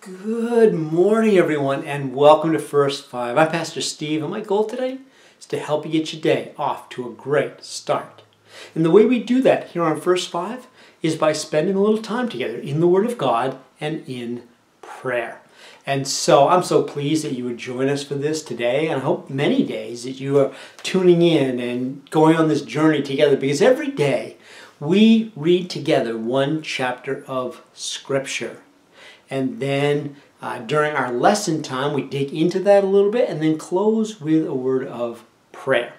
Good morning, everyone, and welcome to First Five. I'm Pastor Steve, and my goal today is to help you get your day off to a great start. And the way we do that here on First Five is by spending a little time together in the Word of God and in prayer. And so I'm so pleased that you would join us for this today, and I hope many days that you are tuning in and going on this journey together because every day we read together one chapter of Scripture. And then uh, during our lesson time, we dig into that a little bit and then close with a word of prayer.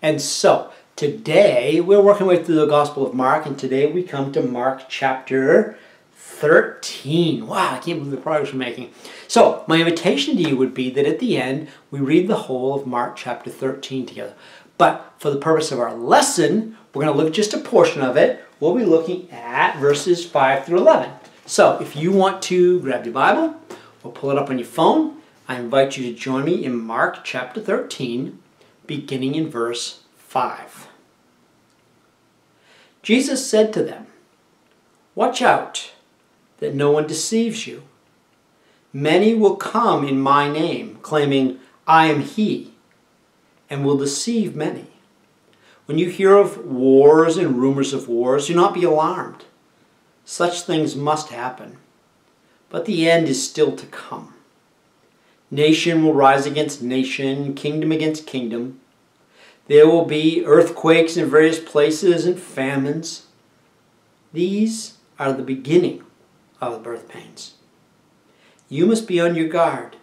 And so today we're working through the Gospel of Mark, and today we come to Mark chapter 13. Wow, I can't believe the progress we're making. So, my invitation to you would be that at the end we read the whole of Mark chapter 13 together. But for the purpose of our lesson, we're going to look just a portion of it. We'll be looking at verses 5 through 11. So if you want to grab your Bible or pull it up on your phone, I invite you to join me in Mark chapter 13, beginning in verse 5. Jesus said to them, Watch out that no one deceives you. Many will come in my name, claiming, I am he, and will deceive many. When you hear of wars and rumors of wars, do not be alarmed such things must happen, but the end is still to come. Nation will rise against nation, kingdom against kingdom. There will be earthquakes in various places and famines. These are the beginning of the birth pains. You must be on your guard.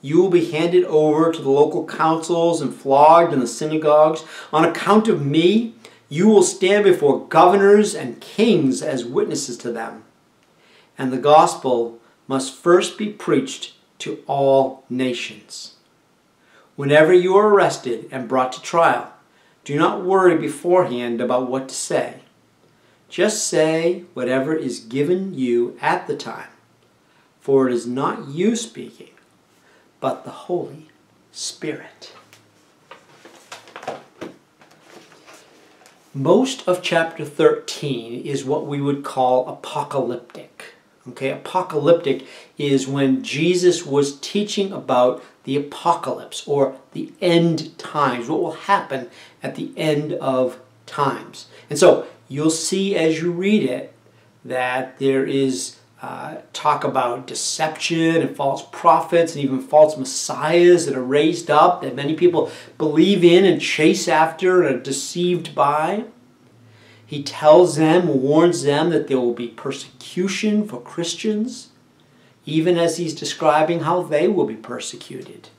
You will be handed over to the local councils and flogged in the synagogues. On account of me, you will stand before governors and kings as witnesses to them. And the gospel must first be preached to all nations. Whenever you are arrested and brought to trial, do not worry beforehand about what to say. Just say whatever is given you at the time, for it is not you speaking, but the Holy Spirit. Most of chapter 13 is what we would call apocalyptic. Okay, apocalyptic is when Jesus was teaching about the apocalypse or the end times, what will happen at the end of times. And so you'll see as you read it that there is uh, talk about deception and false prophets and even false messiahs that are raised up that many people believe in and chase after and are deceived by. He tells them, warns them that there will be persecution for Christians, even as he's describing how they will be persecuted.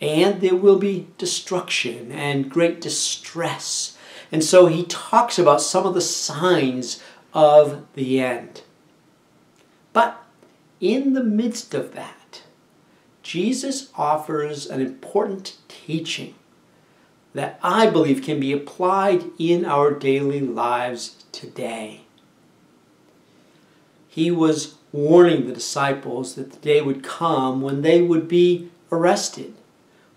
And there will be destruction and great distress. And so he talks about some of the signs of the end. But in the midst of that, Jesus offers an important teaching that I believe can be applied in our daily lives today. He was warning the disciples that the day would come when they would be arrested,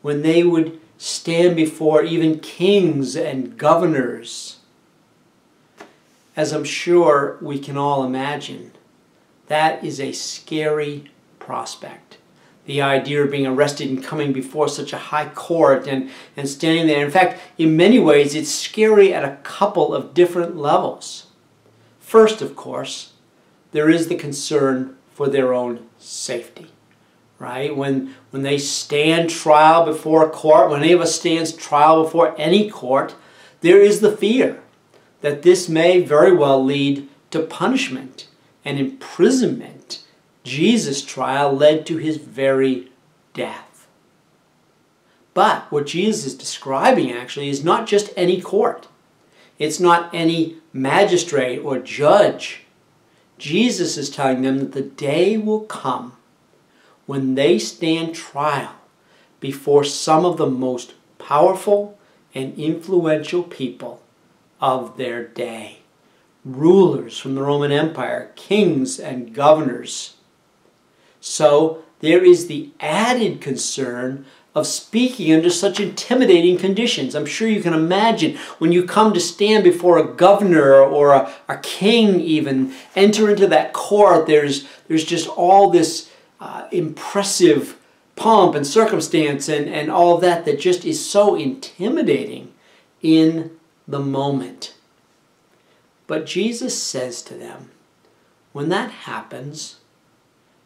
when they would stand before even kings and governors. As I'm sure we can all imagine, that is a scary prospect. The idea of being arrested and coming before such a high court and, and standing there. In fact, in many ways, it's scary at a couple of different levels. First, of course, there is the concern for their own safety. Right? When, when they stand trial before a court, when any of us stands trial before any court, there is the fear that this may very well lead to punishment and imprisonment, Jesus' trial led to his very death. But what Jesus is describing actually is not just any court. It's not any magistrate or judge. Jesus is telling them that the day will come when they stand trial before some of the most powerful and influential people of their day rulers from the Roman Empire, kings and governors. So there is the added concern of speaking under such intimidating conditions. I'm sure you can imagine when you come to stand before a governor or a, a king, even enter into that court, there's, there's just all this uh, impressive pomp and circumstance and, and all that that just is so intimidating in the moment. But Jesus says to them, when that happens,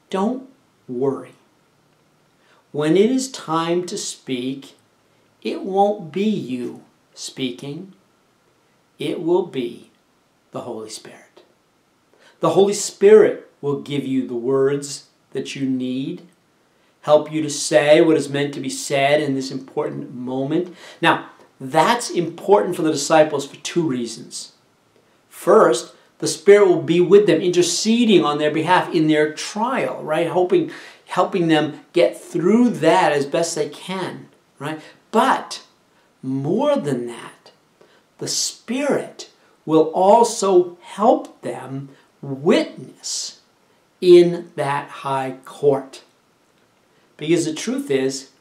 don't worry. When it is time to speak, it won't be you speaking, it will be the Holy Spirit. The Holy Spirit will give you the words that you need, help you to say what is meant to be said in this important moment. Now, that's important for the disciples for two reasons. First, the Spirit will be with them, interceding on their behalf in their trial, right? Hoping, helping them get through that as best they can, right? But more than that, the Spirit will also help them witness in that high court. Because the truth is,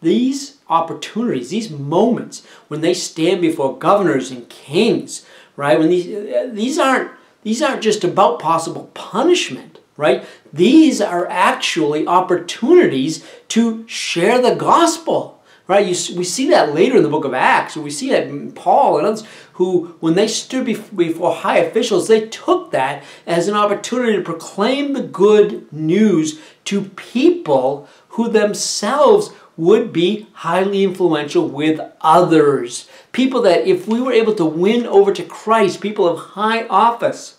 these opportunities, these moments when they stand before governors and kings, right? When these these aren't these aren't just about possible punishment, right? These are actually opportunities to share the gospel, right? You, we see that later in the book of Acts. We see that Paul and others who, when they stood before high officials, they took that as an opportunity to proclaim the good news to people who themselves would be highly influential with others. People that, if we were able to win over to Christ, people of high office,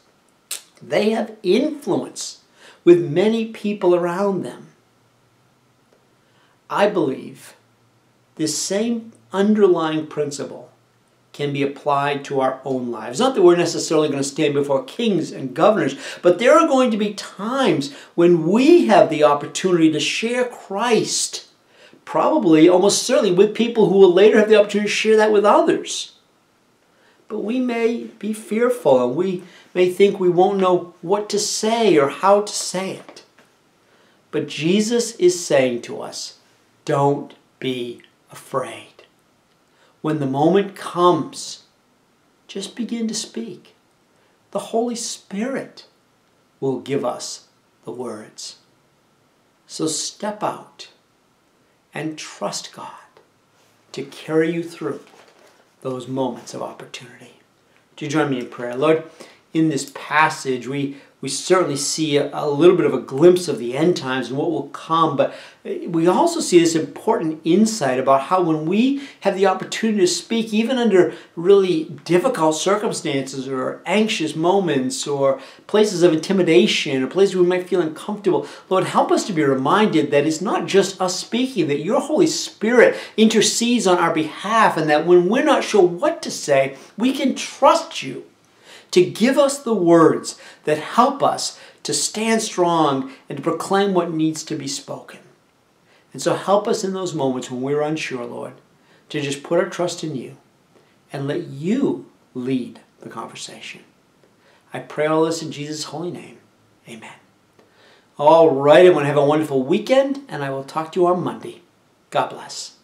they have influence with many people around them. I believe this same underlying principle can be applied to our own lives. Not that we're necessarily going to stand before kings and governors, but there are going to be times when we have the opportunity to share Christ probably, almost certainly, with people who will later have the opportunity to share that with others. But we may be fearful and we may think we won't know what to say or how to say it. But Jesus is saying to us, don't be afraid. When the moment comes, just begin to speak. The Holy Spirit will give us the words. So step out and trust God to carry you through those moments of opportunity. Do you join me in prayer? Lord, in this passage, we we certainly see a, a, little bit of a glimpse of the end times and what will come, but eh, we also see this important insight about how when we have the opportunity to speak, even under really difficult circumstances or anxious moments or places of intimidation or places we might feel uncomfortable, Lord, help us to be reminded that it's not just us speaking, that your Holy Spirit intercedes on our behalf, and that when we're not sure what to say, we can trust you to give us the words that help us to stand strong and to proclaim what needs to be spoken. And so help us in those moments when we're unsure, Lord, to just put our trust in you and let you lead the conversation. I pray all this in Jesus' holy name. Amen. All right, everyone, have a wonderful weekend, and I will talk to you on Monday. God bless.